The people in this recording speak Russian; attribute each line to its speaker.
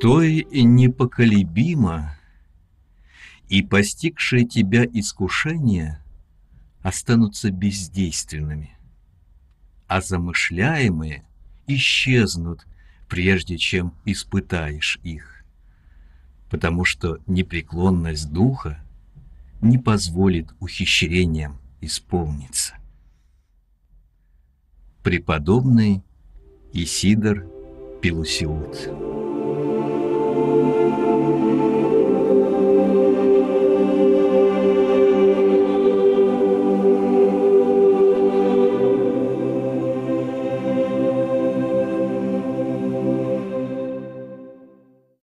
Speaker 1: То и непоколебимо, и постигшее тебя искушение останутся бездейственными, а замышляемые исчезнут, прежде чем испытаешь их, потому что непреклонность духа не позволит ухищрениям исполниться. Преподобный Исидор Пилусиут. Thank you.